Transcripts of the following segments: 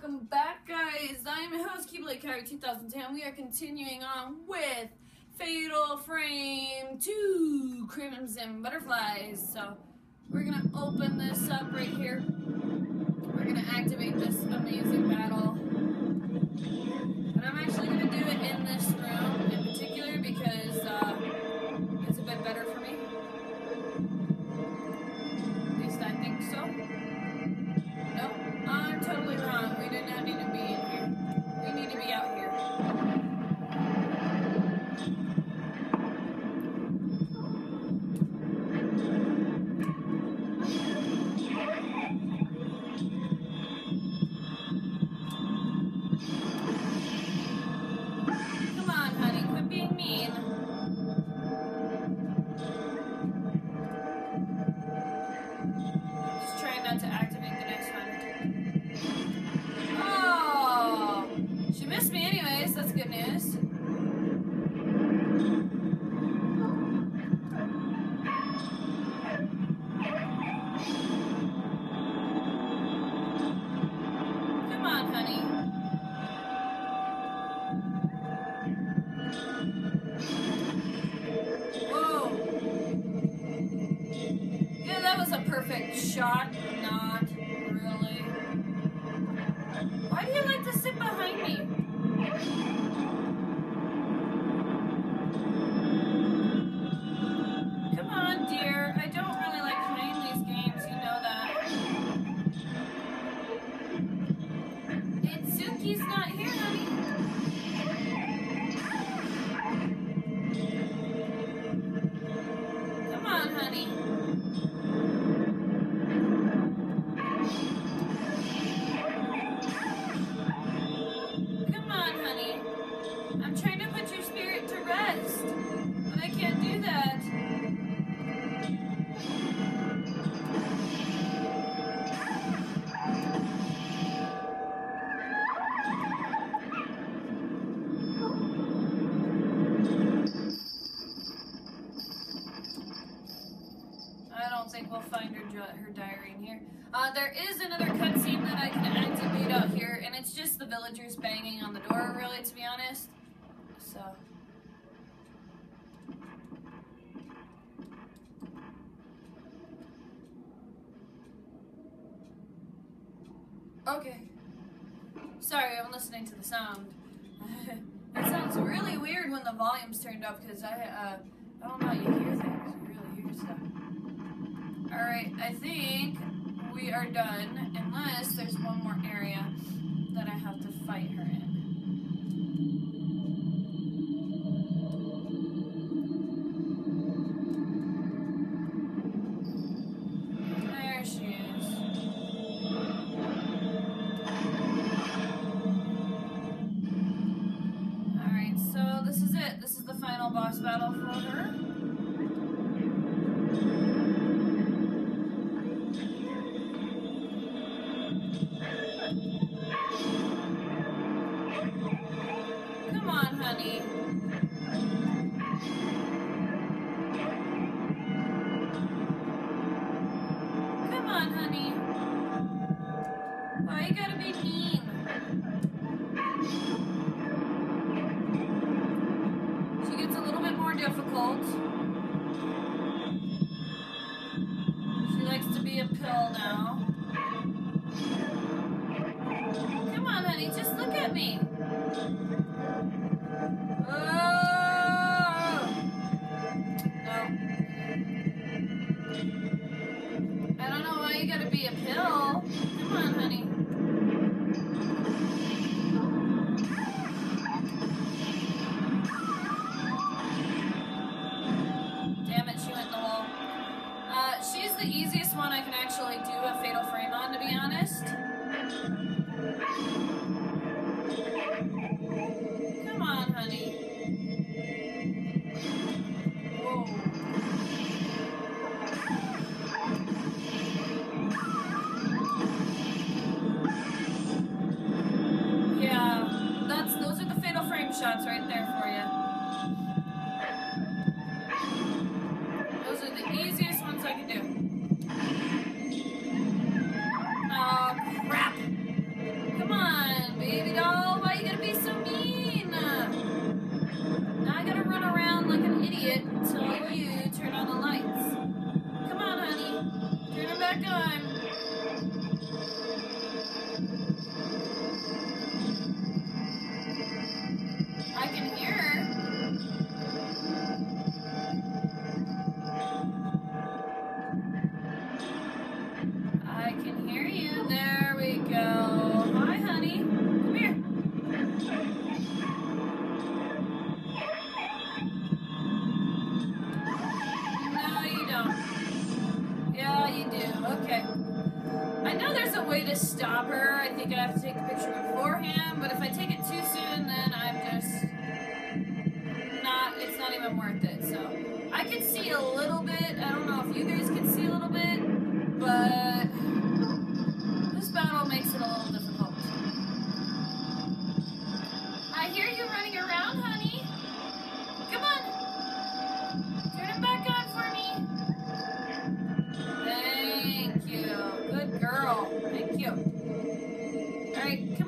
welcome back, guys. I'm your host, Keyblade Kairi 2010. We are continuing on with Fatal Frame 2 Crimson Butterflies. So, we're gonna open this up right here. We're gonna activate this amazing battle. And I'm actually gonna do it in this room shot. There is another cutscene that I can activate out here, and it's just the villagers banging on the door, really, to be honest. So. Okay. Sorry, I'm listening to the sound. it sounds really weird when the volume's turned up because I, uh, I don't know, how you hear things, you really hear stuff. Alright, I think we are done, unless there's one more area that I have to fight her in. Alright, so this is it. This is the final boss battle for her. More. She likes to be a pill now. Come on, honey, just look at me. Oh! No. I don't know why you gotta be a pill. Come on, honey. There we go. Hi, honey. Come here. No, you don't. Yeah, you do. Okay. I know there's a way to stop her. I think I have to take a picture beforehand, but if I take it too soon, then I'm just not, it's not even worth it. So I can see a little bit. I don't know if you guys can see a little bit, but battle makes it a little difficult. I hear you running around, honey. Come on. Turn it back on for me. Thank you. Good girl. Thank you. All right,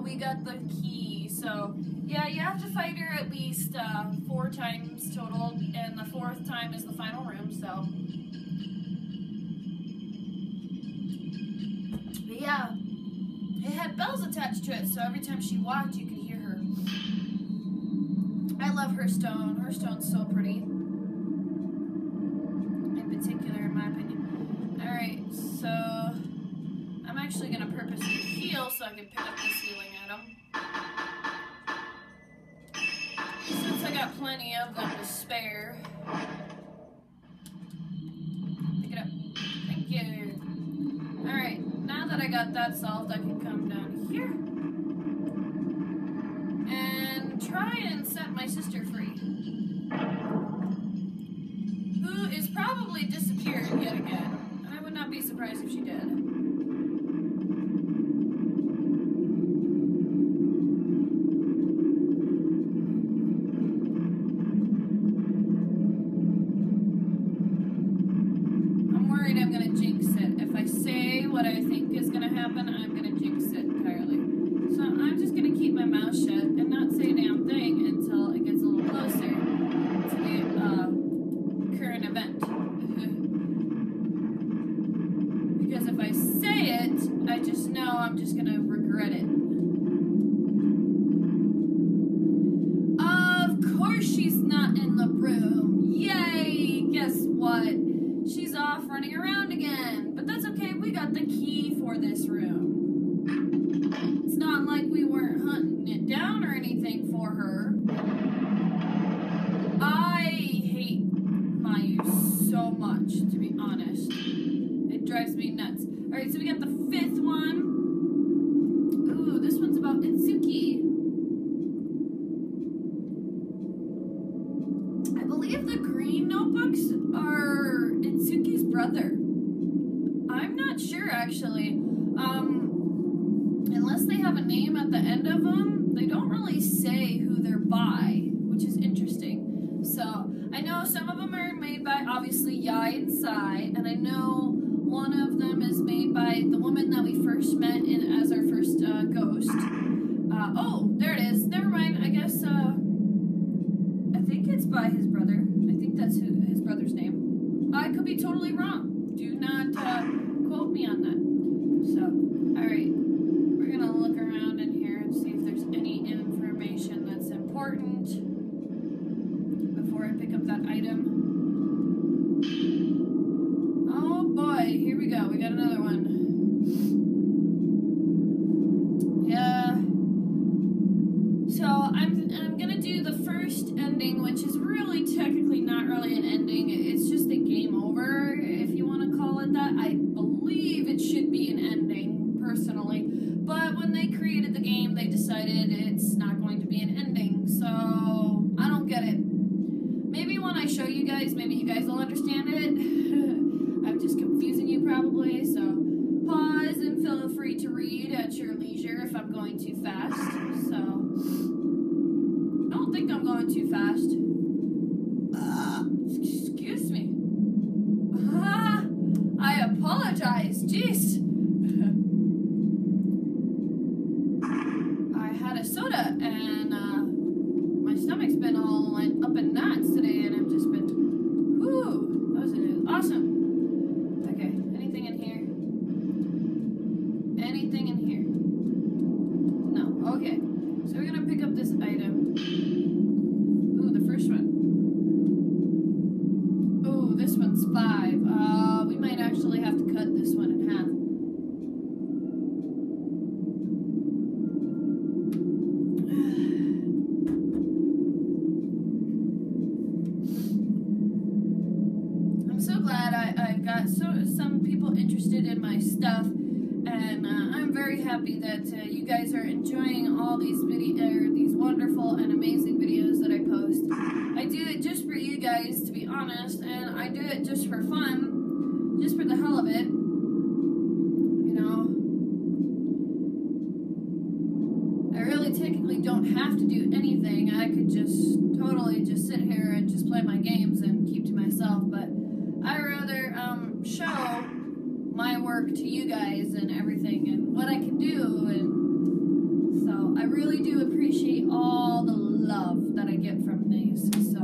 we. Got the key. So, yeah, you have to fight her at least uh, four times total, and the fourth time is the final room. So, but yeah, it had bells attached to it, so every time she walked, you could hear her. I love her stone. Her stone's so pretty. In particular, in my opinion. Alright, so I'm actually gonna purposely so I can pick up this healing item. Since I got plenty of them to spare. Pick it up. Thank you. Alright, now that I got that solved, I can come down here. And try and set my sister free. Who is probably disappeared yet again. I would not be surprised if she did. Mouth shut and not say a damn thing until it gets a little closer to the uh, current event. because if I say it, I just know I'm just gonna regret it. Of course she's not in the room. Yay! Guess what? She's off running around again. But that's okay, we got the key for this room. So we got the fifth one. Ooh, this one's about Itsuki. I believe the green notebooks are Itsuki's brother. I'm not sure actually. Um, unless they have a name at the end of them, they don't really say who they're by, which is interesting. So I know some of them are made by obviously Yae and Sai, and I know one of them is made by the woman that we first met in as our first uh, ghost. Uh, oh, there it is. Never mind. I guess uh, I think it's by his brother. I think that's his brother's name. I could be totally wrong. An ending. It's just a game over, if you want to call it that. I believe it should be an ending, personally. But when they created the game, they decided it's not going to be an ending. So I don't get it. Maybe when I show you guys, maybe you guys will understand it. I'm just confusing you probably. So pause and feel free to read at your leisure if I'm going too fast. So I don't think I'm going too fast. Jeez. I had a soda and uh, my stomach's been all like up in knots today, and I've just been, whoo, that was awesome. Honest, and I do it just for fun, just for the hell of it. You know, I really technically don't have to do anything. I could just totally just sit here and just play my games and keep to myself, but I rather um, show my work to you guys and everything and what I can do and so I really do appreciate all the love that I get from these. So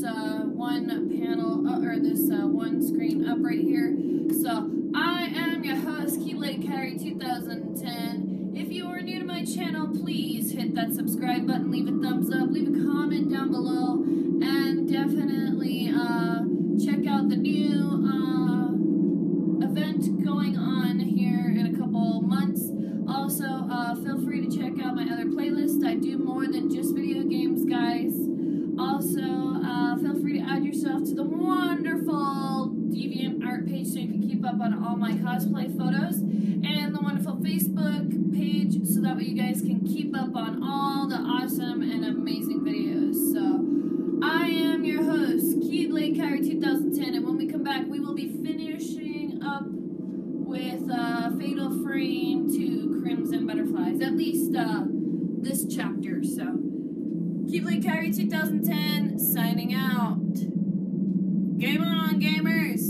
this uh, one panel uh, or this uh, one screen up right here. So I am your host, Keyblade Kairi 2010. If you are new to my channel, please hit that subscribe button, leave a thumbs up, leave a comment down below, and definitely uh, check out the new uh, event going on here in a couple months. Also, uh, feel free to check out my other playlist. I do more than just video games, guys. Also, uh, feel free to add yourself to the wonderful Deviant Art page so you can keep up on all my cosplay photos and the wonderful Facebook page so that way you guys can keep up on all the awesome and amazing videos. So, I am your host, Keyblade Kairi 2010, and when we come back, we will be finishing up with uh, Fatal Frame 2 Crimson Butterflies, at least uh, this chapter. So, Keyblade Kairi 2010 signing out. Game on, gamers!